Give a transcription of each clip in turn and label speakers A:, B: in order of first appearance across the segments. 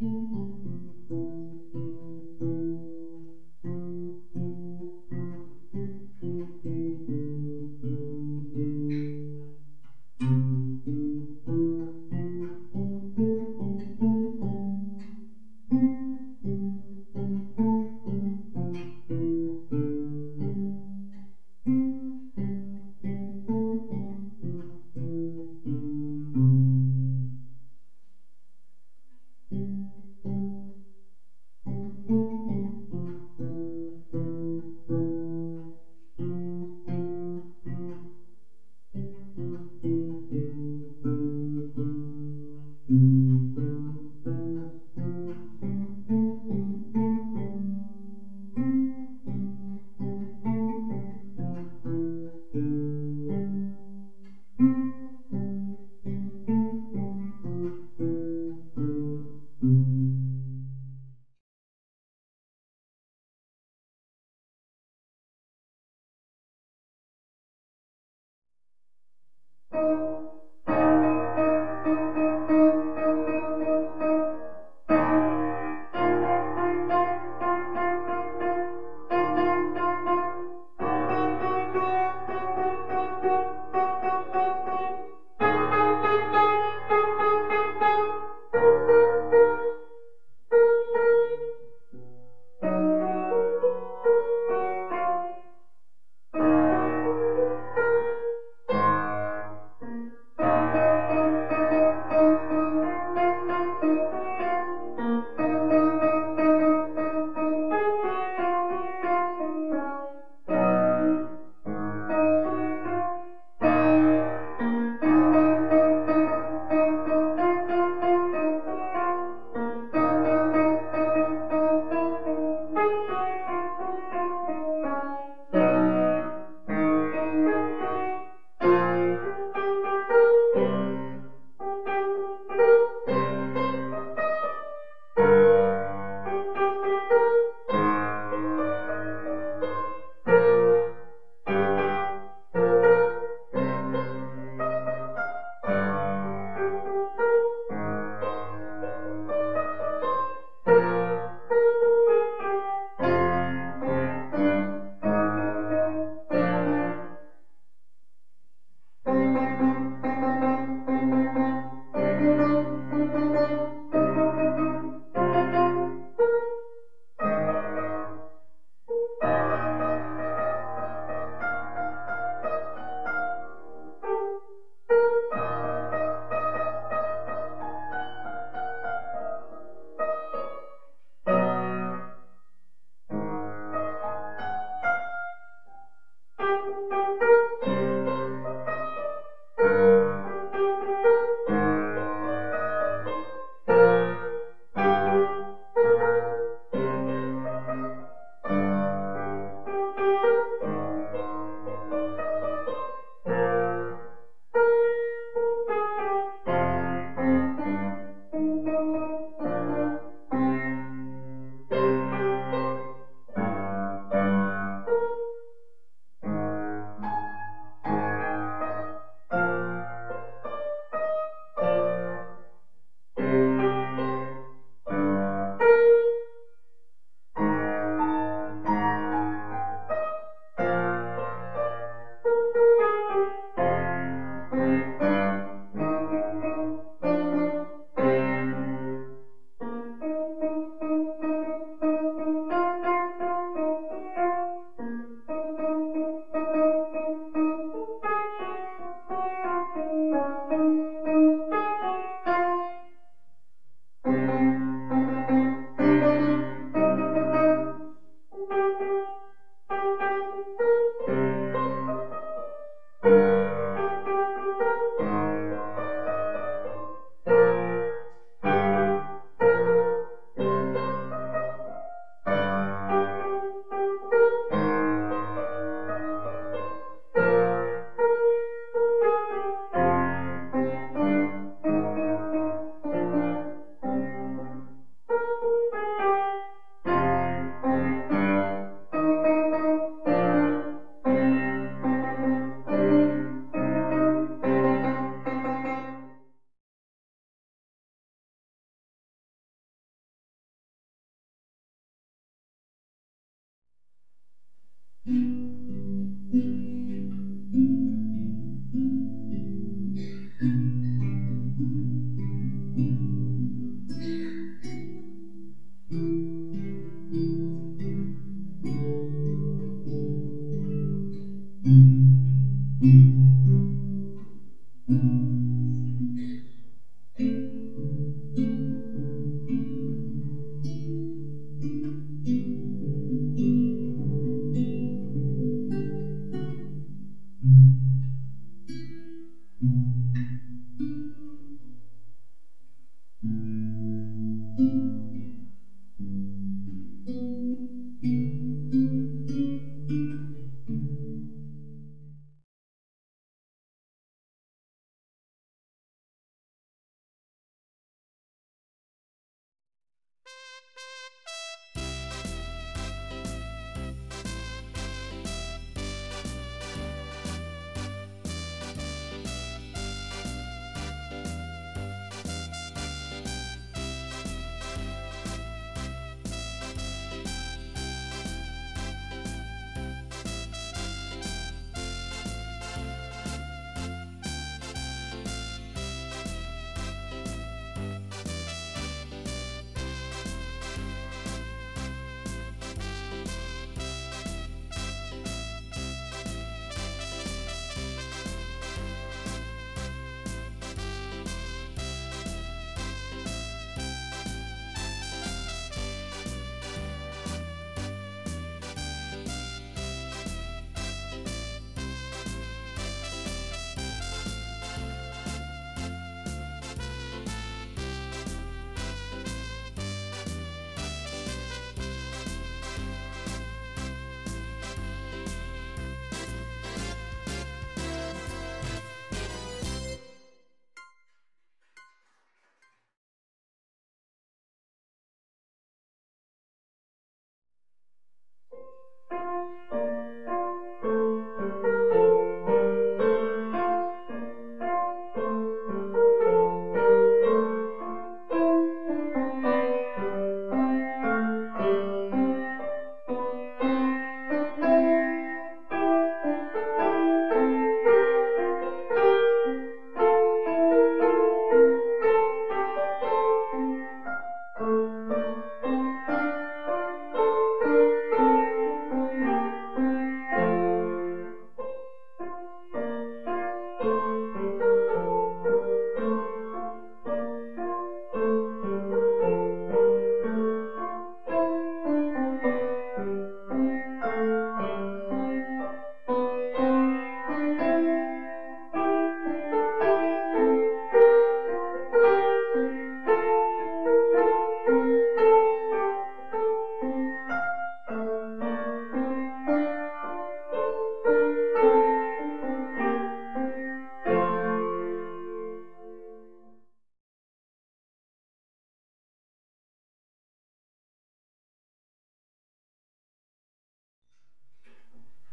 A: thank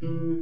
A: Mm-hmm.